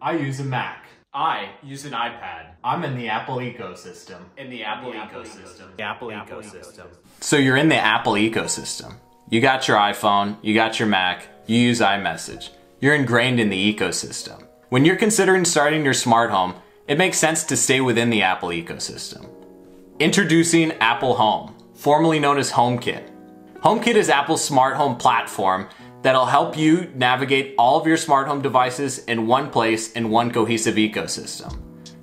I use a Mac. I use an iPad I'm in the Apple ecosystem. in the Apple ecosystem. The Apple ecosystem. So you're in the Apple ecosystem. You got your iPhone, you got your Mac, you use iMessage. You're ingrained in the ecosystem. When you're considering starting your smart home, it makes sense to stay within the Apple ecosystem. Introducing Apple Home, formerly known as HomeKit. HomeKit is Apple's smart home platform that'll help you navigate all of your smart home devices in one place in one cohesive ecosystem.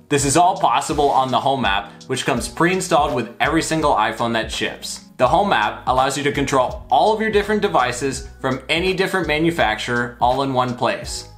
This is all possible on the Home app, which comes pre-installed with every single iPhone that ships. The Home app allows you to control all of your different devices from any different manufacturer all in one place.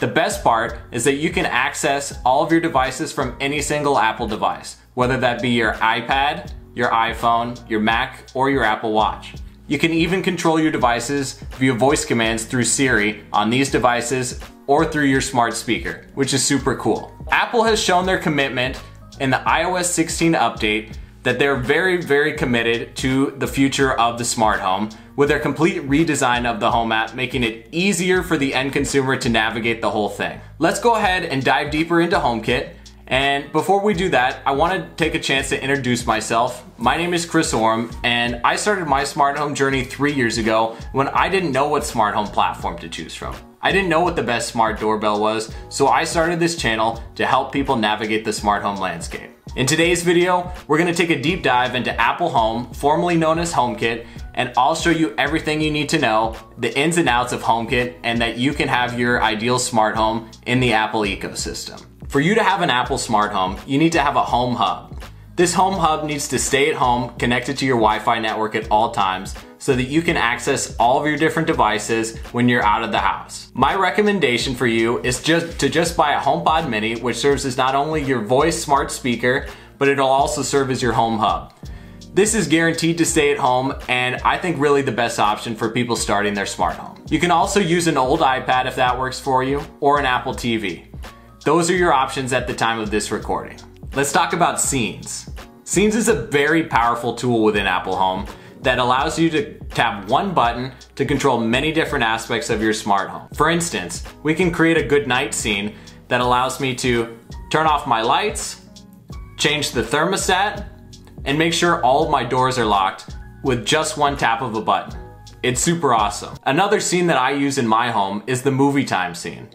The best part is that you can access all of your devices from any single Apple device, whether that be your iPad, your iPhone, your Mac, or your Apple Watch. You can even control your devices via voice commands through Siri on these devices or through your smart speaker, which is super cool. Apple has shown their commitment in the iOS 16 update that they're very, very committed to the future of the smart home with their complete redesign of the home app, making it easier for the end consumer to navigate the whole thing. Let's go ahead and dive deeper into HomeKit. And before we do that, I want to take a chance to introduce myself. My name is Chris Oram, and I started my smart home journey three years ago when I didn't know what smart home platform to choose from. I didn't know what the best smart doorbell was, so I started this channel to help people navigate the smart home landscape. In today's video, we're gonna take a deep dive into Apple Home, formerly known as HomeKit, and I'll show you everything you need to know, the ins and outs of HomeKit, and that you can have your ideal smart home in the Apple ecosystem. For you to have an Apple smart home, you need to have a home hub. This home hub needs to stay at home connected to your Wi-Fi network at all times so that you can access all of your different devices when you're out of the house. My recommendation for you is just to just buy a HomePod mini which serves as not only your voice smart speaker, but it'll also serve as your home hub. This is guaranteed to stay at home and I think really the best option for people starting their smart home. You can also use an old iPad if that works for you or an Apple TV. Those are your options at the time of this recording. Let's talk about Scenes. Scenes is a very powerful tool within Apple Home that allows you to tap one button to control many different aspects of your smart home. For instance, we can create a good night scene that allows me to turn off my lights, change the thermostat, and make sure all of my doors are locked with just one tap of a button. It's super awesome. Another scene that I use in my home is the movie time scene.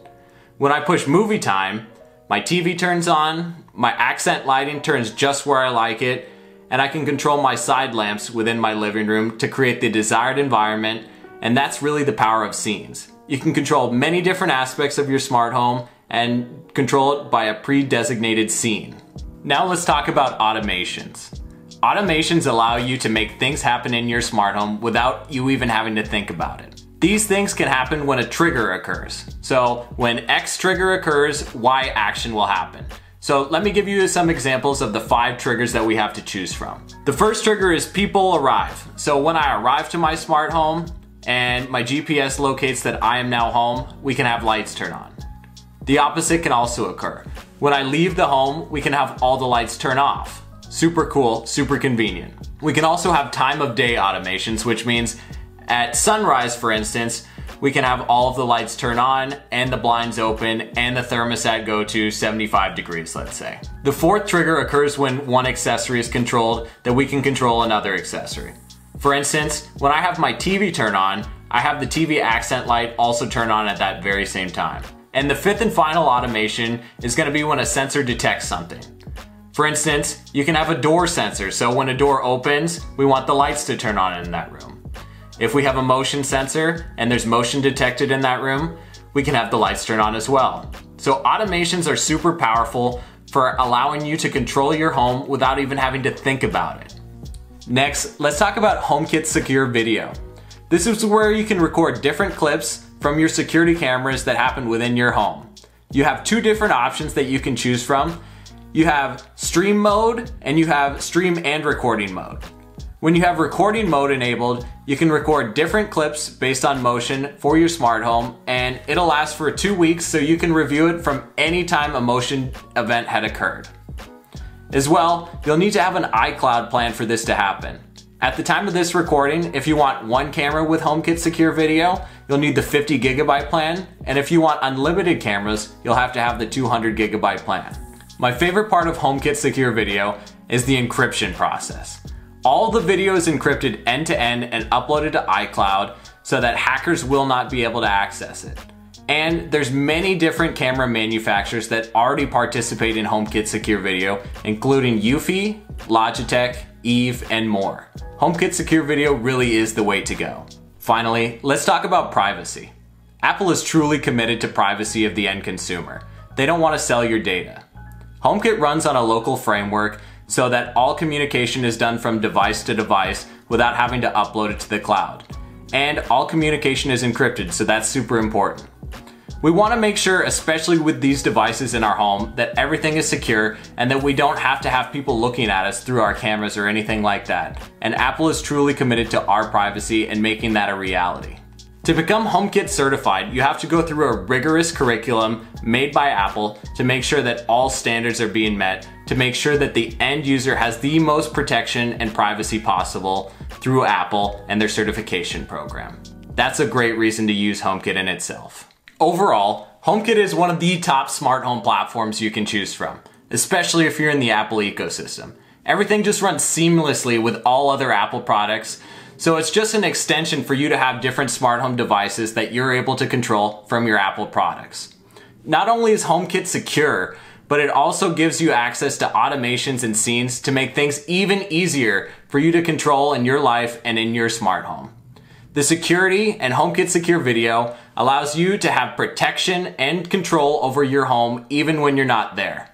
When I push movie time, my TV turns on, my accent lighting turns just where I like it, and I can control my side lamps within my living room to create the desired environment, and that's really the power of scenes. You can control many different aspects of your smart home and control it by a pre-designated scene. Now let's talk about automations. Automations allow you to make things happen in your smart home without you even having to think about it. These things can happen when a trigger occurs. So when X trigger occurs, Y action will happen. So let me give you some examples of the five triggers that we have to choose from. The first trigger is people arrive. So when I arrive to my smart home and my GPS locates that I am now home, we can have lights turn on. The opposite can also occur. When I leave the home, we can have all the lights turn off. Super cool, super convenient. We can also have time of day automations, which means at sunrise, for instance, we can have all of the lights turn on and the blinds open and the thermostat go to 75 degrees, let's say. The fourth trigger occurs when one accessory is controlled that we can control another accessory. For instance, when I have my TV turn on, I have the TV accent light also turn on at that very same time. And the fifth and final automation is gonna be when a sensor detects something. For instance, you can have a door sensor, so when a door opens, we want the lights to turn on in that room. If we have a motion sensor and there's motion detected in that room, we can have the lights turn on as well. So automations are super powerful for allowing you to control your home without even having to think about it. Next, let's talk about HomeKit Secure Video. This is where you can record different clips from your security cameras that happen within your home. You have two different options that you can choose from. You have stream mode and you have stream and recording mode. When you have recording mode enabled, you can record different clips based on motion for your smart home and it'll last for two weeks so you can review it from any time a motion event had occurred. As well, you'll need to have an iCloud plan for this to happen. At the time of this recording, if you want one camera with HomeKit Secure Video, you'll need the 50 gigabyte plan, and if you want unlimited cameras, you'll have to have the 200 gigabyte plan. My favorite part of HomeKit Secure Video is the encryption process. All the video is encrypted end to end and uploaded to iCloud so that hackers will not be able to access it. And there's many different camera manufacturers that already participate in HomeKit Secure Video, including Eufy, Logitech, Eve, and more. HomeKit Secure Video really is the way to go. Finally, let's talk about privacy. Apple is truly committed to privacy of the end consumer. They don't want to sell your data. HomeKit runs on a local framework so that all communication is done from device to device without having to upload it to the cloud. And all communication is encrypted, so that's super important. We want to make sure, especially with these devices in our home, that everything is secure and that we don't have to have people looking at us through our cameras or anything like that. And Apple is truly committed to our privacy and making that a reality. To become HomeKit certified, you have to go through a rigorous curriculum made by Apple to make sure that all standards are being met, to make sure that the end user has the most protection and privacy possible through Apple and their certification program. That's a great reason to use HomeKit in itself. Overall, HomeKit is one of the top smart home platforms you can choose from, especially if you're in the Apple ecosystem. Everything just runs seamlessly with all other Apple products, so it's just an extension for you to have different smart home devices that you're able to control from your Apple products. Not only is HomeKit secure, but it also gives you access to automations and scenes to make things even easier for you to control in your life and in your smart home. The security and HomeKit Secure Video allows you to have protection and control over your home even when you're not there.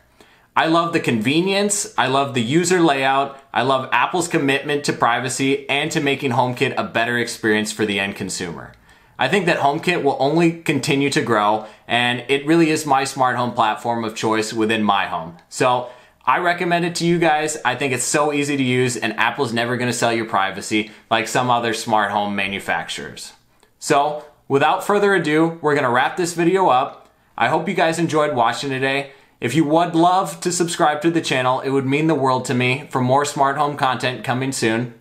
I love the convenience, I love the user layout, I love Apple's commitment to privacy and to making HomeKit a better experience for the end consumer. I think that HomeKit will only continue to grow and it really is my smart home platform of choice within my home. So I recommend it to you guys. I think it's so easy to use and Apple's never gonna sell your privacy like some other smart home manufacturers. So without further ado, we're gonna wrap this video up. I hope you guys enjoyed watching today. If you would love to subscribe to the channel, it would mean the world to me for more smart home content coming soon.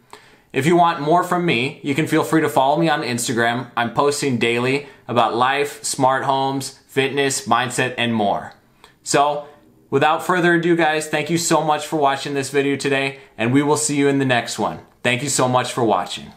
If you want more from me, you can feel free to follow me on Instagram. I'm posting daily about life, smart homes, fitness, mindset, and more. So Without further ado, guys, thank you so much for watching this video today, and we will see you in the next one. Thank you so much for watching.